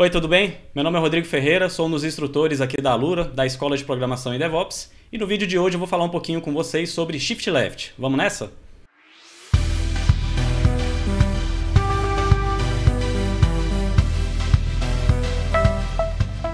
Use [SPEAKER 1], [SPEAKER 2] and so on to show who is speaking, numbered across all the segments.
[SPEAKER 1] Oi, tudo bem? Meu nome é Rodrigo Ferreira, sou um dos instrutores aqui da Alura, da Escola de Programação e DevOps, e no vídeo de hoje eu vou falar um pouquinho com vocês sobre Shift Left. Vamos nessa?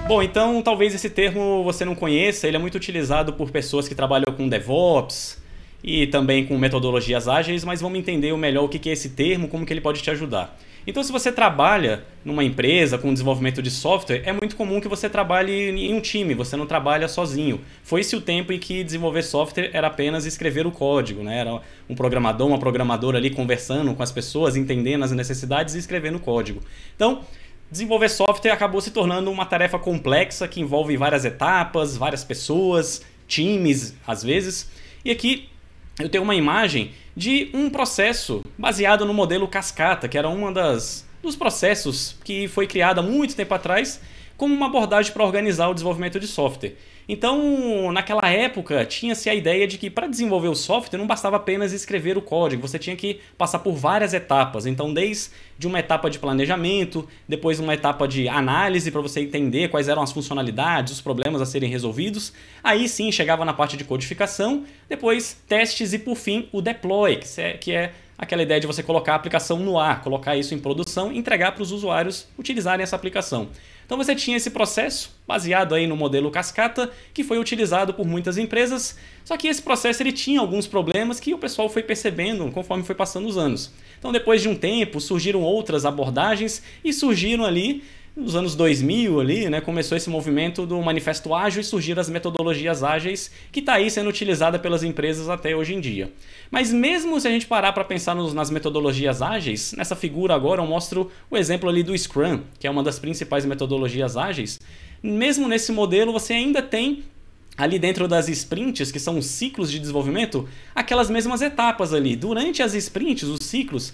[SPEAKER 1] Bom, então talvez esse termo você não conheça, ele é muito utilizado por pessoas que trabalham com DevOps e também com metodologias ágeis, mas vamos entender melhor o que é esse termo, como que ele pode te ajudar. Então, se você trabalha numa empresa com desenvolvimento de software, é muito comum que você trabalhe em um time, você não trabalha sozinho. Foi esse o tempo em que desenvolver software era apenas escrever o código, né? Era um programador, uma programadora ali conversando com as pessoas, entendendo as necessidades e escrevendo o código. Então, desenvolver software acabou se tornando uma tarefa complexa que envolve várias etapas, várias pessoas, times, às vezes. E aqui eu tenho uma imagem de um processo baseado no modelo cascata, que era das dos processos que foi criado há muito tempo atrás como uma abordagem para organizar o desenvolvimento de software. Então, naquela época, tinha-se a ideia de que para desenvolver o software não bastava apenas escrever o código, você tinha que passar por várias etapas. Então, desde uma etapa de planejamento, depois uma etapa de análise para você entender quais eram as funcionalidades, os problemas a serem resolvidos. Aí sim chegava na parte de codificação, depois testes e por fim o deploy, que é aquela ideia de você colocar a aplicação no ar, colocar isso em produção entregar para os usuários utilizarem essa aplicação. Então você tinha esse processo baseado aí no modelo cascata que foi utilizado por muitas empresas, só que esse processo ele tinha alguns problemas que o pessoal foi percebendo conforme foi passando os anos. Então depois de um tempo surgiram outras abordagens e surgiram ali nos anos 2000 ali, né, começou esse movimento do manifesto ágil e surgiram as metodologias ágeis que está aí sendo utilizada pelas empresas até hoje em dia. Mas mesmo se a gente parar para pensar nos, nas metodologias ágeis, nessa figura agora eu mostro o exemplo ali do Scrum, que é uma das principais metodologias ágeis. Mesmo nesse modelo você ainda tem ali dentro das sprints, que são os ciclos de desenvolvimento, aquelas mesmas etapas ali. Durante as sprints, os ciclos,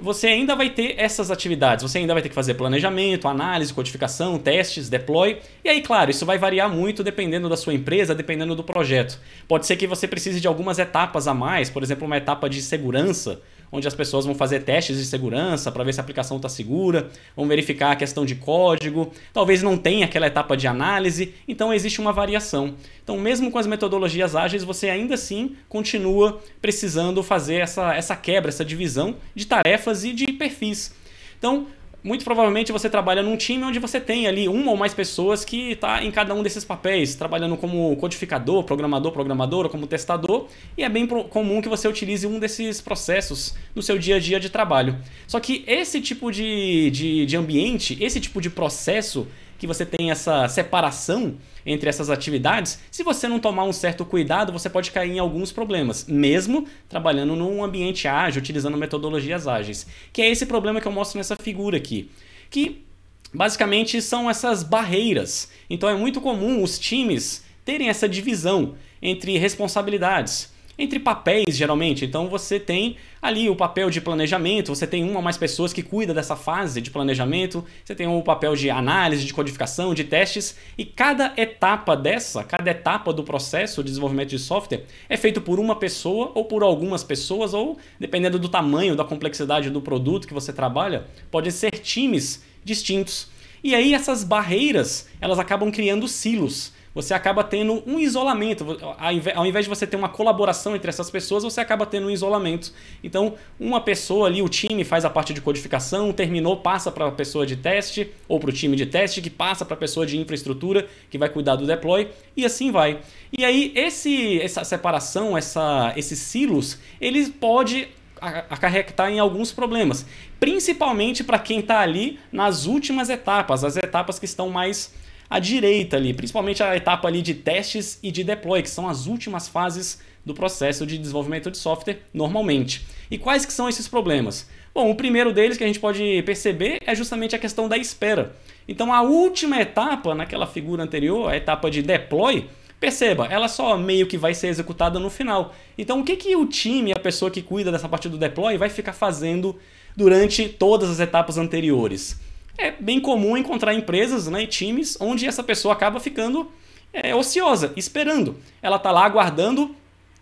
[SPEAKER 1] você ainda vai ter essas atividades. Você ainda vai ter que fazer planejamento, análise, codificação, testes, deploy. E aí, claro, isso vai variar muito dependendo da sua empresa, dependendo do projeto. Pode ser que você precise de algumas etapas a mais, por exemplo, uma etapa de segurança onde as pessoas vão fazer testes de segurança para ver se a aplicação está segura, vão verificar a questão de código, talvez não tenha aquela etapa de análise, então existe uma variação. Então, mesmo com as metodologias ágeis, você ainda assim continua precisando fazer essa, essa quebra, essa divisão de tarefas e de perfis. Então, muito provavelmente você trabalha num time onde você tem ali uma ou mais pessoas que está em cada um desses papéis, trabalhando como codificador, programador, programadora, como testador, e é bem comum que você utilize um desses processos no seu dia a dia de trabalho. Só que esse tipo de, de, de ambiente, esse tipo de processo que você tem essa separação entre essas atividades, se você não tomar um certo cuidado, você pode cair em alguns problemas, mesmo trabalhando num ambiente ágil, utilizando metodologias ágeis. Que é esse problema que eu mostro nessa figura aqui. Que basicamente são essas barreiras. Então é muito comum os times terem essa divisão entre responsabilidades entre papéis, geralmente. Então você tem ali o papel de planejamento, você tem uma ou mais pessoas que cuida dessa fase de planejamento, você tem o papel de análise, de codificação, de testes, e cada etapa dessa, cada etapa do processo de desenvolvimento de software é feito por uma pessoa ou por algumas pessoas, ou dependendo do tamanho, da complexidade do produto que você trabalha, podem ser times distintos. E aí essas barreiras, elas acabam criando silos você acaba tendo um isolamento. Ao invés de você ter uma colaboração entre essas pessoas, você acaba tendo um isolamento. Então, uma pessoa ali, o time faz a parte de codificação, terminou, passa para a pessoa de teste, ou para o time de teste, que passa para a pessoa de infraestrutura, que vai cuidar do deploy, e assim vai. E aí, esse, essa separação, essa, esses silos, ele pode acarretar em alguns problemas, principalmente para quem está ali nas últimas etapas, as etapas que estão mais à direita ali, principalmente a etapa ali de testes e de deploy, que são as últimas fases do processo de desenvolvimento de software normalmente. E quais que são esses problemas? Bom, o primeiro deles que a gente pode perceber é justamente a questão da espera. Então a última etapa naquela figura anterior, a etapa de deploy, Perceba, ela só meio que vai ser executada no final. Então, o que, que o time, a pessoa que cuida dessa parte do deploy, vai ficar fazendo durante todas as etapas anteriores? É bem comum encontrar empresas né, e times onde essa pessoa acaba ficando é, ociosa, esperando. Ela está lá aguardando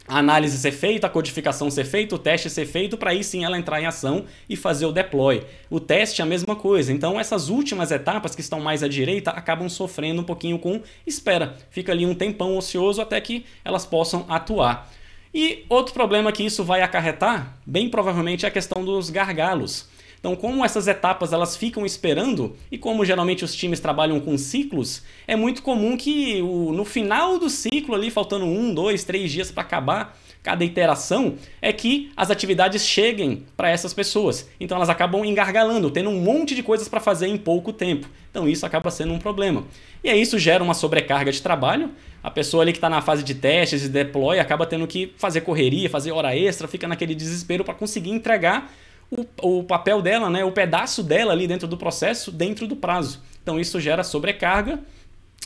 [SPEAKER 1] a análise ser feita, a codificação ser feita, o teste ser feito, para aí sim ela entrar em ação e fazer o deploy. O teste é a mesma coisa. Então essas últimas etapas que estão mais à direita acabam sofrendo um pouquinho com espera. Fica ali um tempão ocioso até que elas possam atuar. E outro problema que isso vai acarretar, bem provavelmente, é a questão dos gargalos. Então, como essas etapas elas ficam esperando e como geralmente os times trabalham com ciclos, é muito comum que o, no final do ciclo ali, faltando um, dois, três dias para acabar cada iteração, é que as atividades cheguem para essas pessoas. Então elas acabam engargalando, tendo um monte de coisas para fazer em pouco tempo. Então isso acaba sendo um problema. E aí isso gera uma sobrecarga de trabalho. A pessoa ali que está na fase de testes e deploy acaba tendo que fazer correria, fazer hora extra, fica naquele desespero para conseguir entregar o, o papel dela, né, o pedaço dela ali dentro do processo, dentro do prazo. Então isso gera sobrecarga.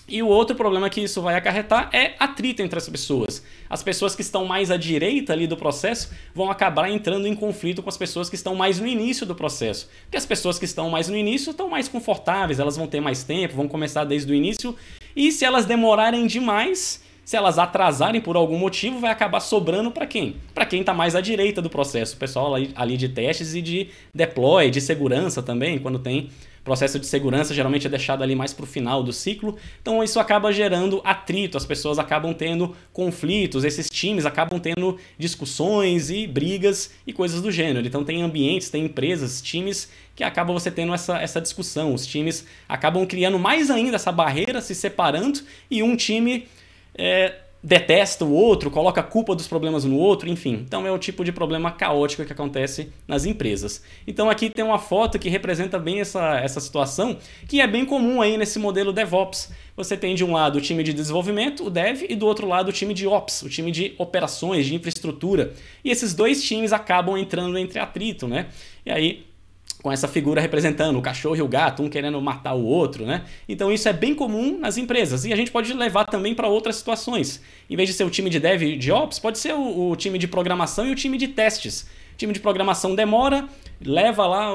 [SPEAKER 1] E o outro problema que isso vai acarretar é atrito entre as pessoas. As pessoas que estão mais à direita ali do processo vão acabar entrando em conflito com as pessoas que estão mais no início do processo. Porque as pessoas que estão mais no início estão mais confortáveis, elas vão ter mais tempo, vão começar desde o início. E se elas demorarem demais, se elas atrasarem por algum motivo, vai acabar sobrando para quem? Para quem está mais à direita do processo, o pessoal ali de testes e de deploy, de segurança também, quando tem processo de segurança geralmente é deixado ali mais para o final do ciclo, então isso acaba gerando atrito, as pessoas acabam tendo conflitos, esses times acabam tendo discussões e brigas e coisas do gênero. Então tem ambientes, tem empresas, times que acabam você tendo essa, essa discussão, os times acabam criando mais ainda essa barreira, se separando e um time é, detesta o outro, coloca a culpa dos problemas no outro, enfim. Então é o tipo de problema caótico que acontece nas empresas. Então aqui tem uma foto que representa bem essa, essa situação, que é bem comum aí nesse modelo DevOps. Você tem de um lado o time de desenvolvimento, o Dev, e do outro lado o time de Ops, o time de operações, de infraestrutura. E esses dois times acabam entrando entre atrito, né? E aí com essa figura representando o cachorro e o gato, um querendo matar o outro, né? Então isso é bem comum nas empresas e a gente pode levar também para outras situações. Em vez de ser o time de dev e de ops, pode ser o, o time de programação e o time de testes time de programação demora, leva lá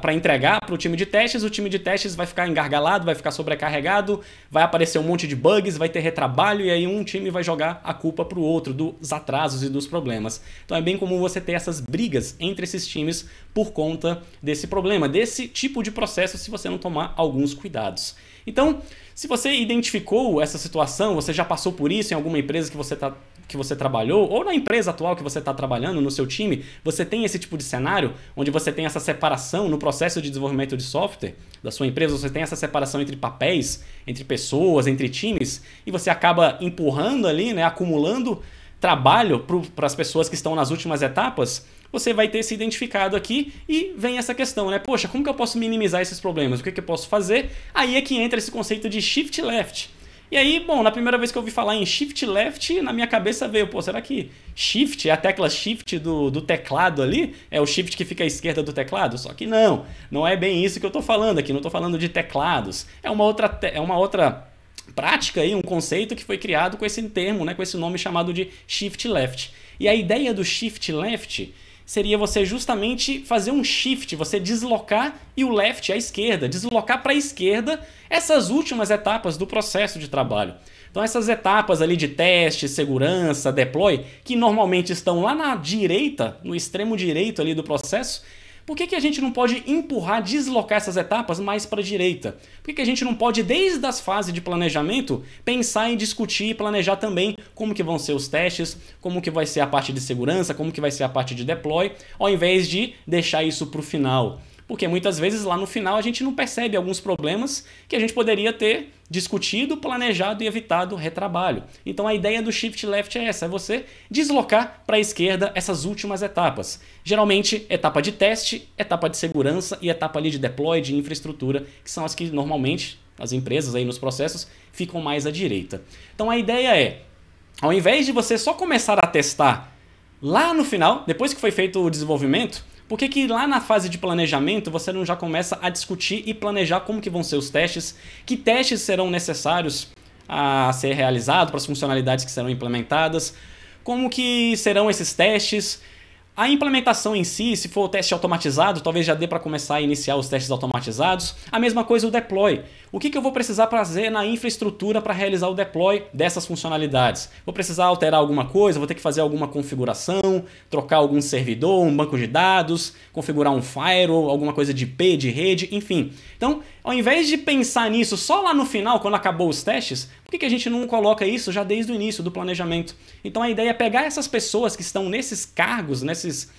[SPEAKER 1] para entregar para o time de testes, o time de testes vai ficar engargalado, vai ficar sobrecarregado, vai aparecer um monte de bugs, vai ter retrabalho e aí um time vai jogar a culpa para o outro dos atrasos e dos problemas. Então é bem comum você ter essas brigas entre esses times por conta desse problema, desse tipo de processo se você não tomar alguns cuidados. Então, se você identificou essa situação, você já passou por isso em alguma empresa que você está que você trabalhou, ou na empresa atual que você está trabalhando, no seu time, você tem esse tipo de cenário onde você tem essa separação no processo de desenvolvimento de software da sua empresa, você tem essa separação entre papéis, entre pessoas, entre times, e você acaba empurrando ali, né, acumulando trabalho para as pessoas que estão nas últimas etapas, você vai ter se identificado aqui e vem essa questão, né? Poxa, como que eu posso minimizar esses problemas? O que, que eu posso fazer? Aí é que entra esse conceito de shift left e aí, bom, na primeira vez que eu ouvi falar em Shift Left, na minha cabeça veio, pô, será que Shift é a tecla Shift do, do teclado ali? É o Shift que fica à esquerda do teclado? Só que não, não é bem isso que eu estou falando aqui, não estou falando de teclados. É uma outra, é uma outra prática aí, um conceito que foi criado com esse termo, né, com esse nome chamado de Shift Left. E a ideia do Shift Left seria você justamente fazer um shift, você deslocar e o left à esquerda, deslocar para a esquerda essas últimas etapas do processo de trabalho. Então essas etapas ali de teste, segurança, deploy, que normalmente estão lá na direita, no extremo direito ali do processo, por que, que a gente não pode empurrar, deslocar essas etapas mais para a direita? Por que, que a gente não pode, desde as fases de planejamento, pensar em discutir e planejar também como que vão ser os testes, como que vai ser a parte de segurança, como que vai ser a parte de deploy, ao invés de deixar isso para o final? Porque muitas vezes lá no final a gente não percebe alguns problemas que a gente poderia ter discutido, planejado e evitado retrabalho. Então a ideia do shift left é essa, é você deslocar para a esquerda essas últimas etapas. Geralmente etapa de teste, etapa de segurança e etapa ali de deploy de infraestrutura, que são as que normalmente as empresas aí nos processos ficam mais à direita. Então a ideia é, ao invés de você só começar a testar lá no final, depois que foi feito o desenvolvimento, por que, que lá na fase de planejamento você não já começa a discutir e planejar como que vão ser os testes, que testes serão necessários a ser realizados para as funcionalidades que serão implementadas, como que serão esses testes, a implementação em si, se for o teste automatizado, talvez já dê para começar a iniciar os testes automatizados. A mesma coisa o deploy. O que, que eu vou precisar fazer na infraestrutura para realizar o deploy dessas funcionalidades? Vou precisar alterar alguma coisa, vou ter que fazer alguma configuração, trocar algum servidor, um banco de dados, configurar um firewall, alguma coisa de IP, de rede, enfim. Então, ao invés de pensar nisso só lá no final, quando acabou os testes, por que, que a gente não coloca isso já desde o início do planejamento? Então a ideia é pegar essas pessoas que estão nesses cargos, nesses,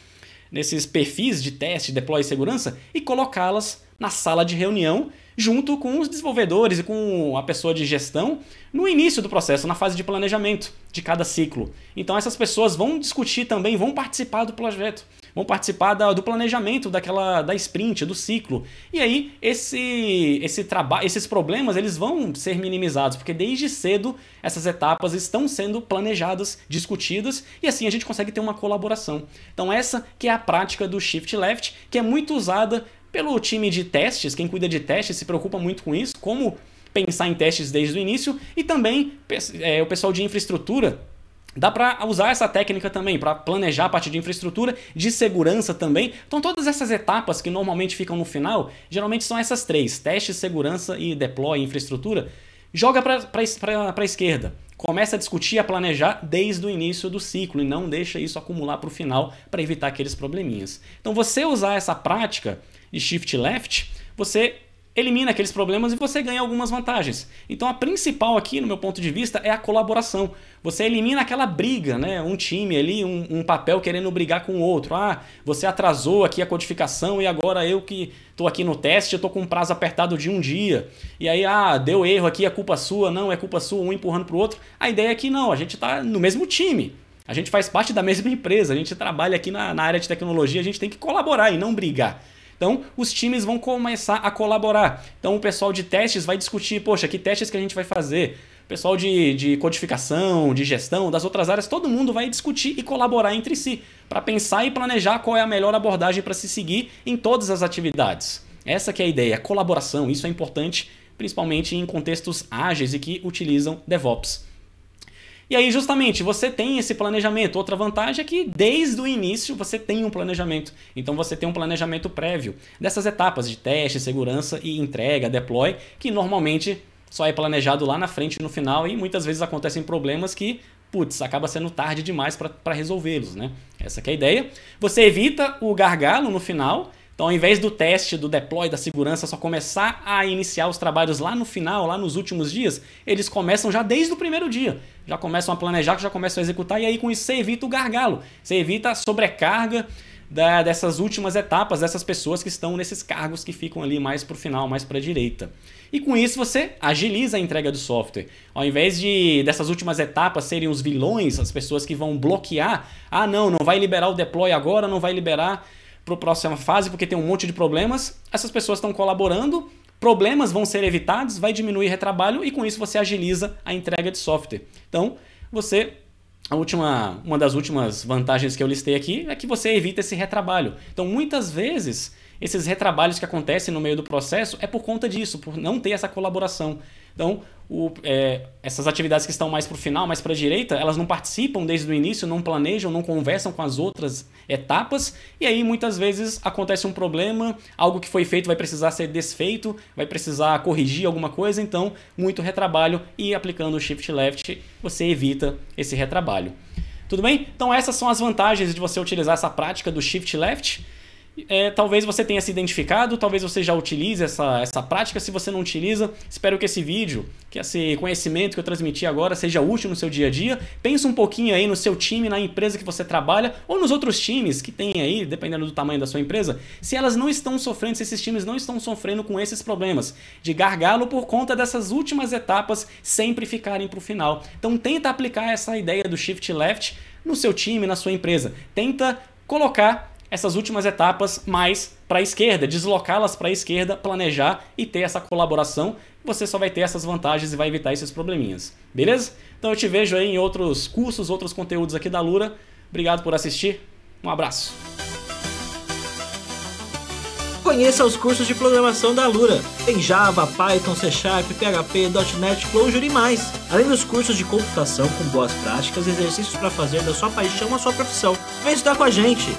[SPEAKER 1] nesses perfis de teste, deploy e segurança e colocá-las na sala de reunião junto com os desenvolvedores e com a pessoa de gestão no início do processo, na fase de planejamento de cada ciclo. Então essas pessoas vão discutir também, vão participar do projeto, vão participar da, do planejamento daquela da sprint, do ciclo. E aí esse esse trabalho, esses problemas, eles vão ser minimizados, porque desde cedo essas etapas estão sendo planejadas, discutidas e assim a gente consegue ter uma colaboração. Então essa que é a prática do shift left, que é muito usada pelo time de testes, quem cuida de testes se preocupa muito com isso, como pensar em testes desde o início e também é, o pessoal de infraestrutura Dá para usar essa técnica também para planejar a parte de infraestrutura, de segurança também. Então todas essas etapas que normalmente ficam no final, geralmente são essas três: teste, segurança e deploy, infraestrutura. Joga para a esquerda. Começa a discutir, a planejar desde o início do ciclo e não deixa isso acumular para o final para evitar aqueles probleminhas. Então você usar essa prática de shift left, você elimina aqueles problemas e você ganha algumas vantagens. Então a principal aqui, no meu ponto de vista, é a colaboração. Você elimina aquela briga, né? Um time ali, um, um papel querendo brigar com o outro. Ah, você atrasou aqui a codificação e agora eu que estou aqui no teste, eu estou com um prazo apertado de um dia. E aí, ah, deu erro aqui, é culpa sua, não, é culpa sua, um empurrando para o outro. A ideia é que não, a gente está no mesmo time. A gente faz parte da mesma empresa, a gente trabalha aqui na, na área de tecnologia, a gente tem que colaborar e não brigar. Então, os times vão começar a colaborar. Então, o pessoal de testes vai discutir, poxa, que testes que a gente vai fazer? O pessoal de, de codificação, de gestão, das outras áreas, todo mundo vai discutir e colaborar entre si para pensar e planejar qual é a melhor abordagem para se seguir em todas as atividades. Essa que é a ideia, colaboração, isso é importante, principalmente em contextos ágeis e que utilizam DevOps. E aí, justamente, você tem esse planejamento. Outra vantagem é que desde o início você tem um planejamento. Então você tem um planejamento prévio dessas etapas de teste, segurança e entrega, deploy, que normalmente só é planejado lá na frente no final e muitas vezes acontecem problemas que, putz, acaba sendo tarde demais para resolvê-los, né? Essa é a ideia. Você evita o gargalo no final então, ao invés do teste, do deploy, da segurança só começar a iniciar os trabalhos lá no final, lá nos últimos dias, eles começam já desde o primeiro dia. Já começam a planejar, já começam a executar, e aí com isso você evita o gargalo, você evita a sobrecarga da, dessas últimas etapas, dessas pessoas que estão nesses cargos que ficam ali mais para o final, mais para a direita. E com isso você agiliza a entrega do software. Ao invés de dessas últimas etapas serem os vilões, as pessoas que vão bloquear, ah não, não vai liberar o deploy agora, não vai liberar para a próxima fase porque tem um monte de problemas. Essas pessoas estão colaborando, problemas vão ser evitados, vai diminuir retrabalho e com isso você agiliza a entrega de software. Então, você a última, uma das últimas vantagens que eu listei aqui é que você evita esse retrabalho. Então, muitas vezes, esses retrabalhos que acontecem no meio do processo é por conta disso, por não ter essa colaboração. Então, o, é, essas atividades que estão mais para o final, mais para a direita, elas não participam desde o início, não planejam, não conversam com as outras etapas, e aí muitas vezes acontece um problema, algo que foi feito vai precisar ser desfeito, vai precisar corrigir alguma coisa, então muito retrabalho e aplicando o Shift Left você evita esse retrabalho. Tudo bem? Então essas são as vantagens de você utilizar essa prática do Shift Left. É, talvez você tenha se identificado, talvez você já utilize essa, essa prática. Se você não utiliza, espero que esse vídeo, que esse conhecimento que eu transmiti agora seja útil no seu dia a dia. Pensa um pouquinho aí no seu time, na empresa que você trabalha ou nos outros times que tem aí, dependendo do tamanho da sua empresa, se elas não estão sofrendo, se esses times não estão sofrendo com esses problemas de gargalo por conta dessas últimas etapas sempre ficarem para o final. Então tenta aplicar essa ideia do shift left no seu time, na sua empresa. Tenta colocar essas últimas etapas mais para a esquerda, deslocá-las para a esquerda, planejar e ter essa colaboração. Você só vai ter essas vantagens e vai evitar esses probleminhas. Beleza? Então eu te vejo aí em outros cursos, outros conteúdos aqui da Lura. Obrigado por assistir. Um abraço.
[SPEAKER 2] Conheça os cursos de programação da Lura. Tem Java, Python, C Sharp, PHP, .NET, Clojure e mais. Além dos cursos de computação com boas práticas e exercícios para fazer da sua paixão a sua profissão. Vem estudar com a gente!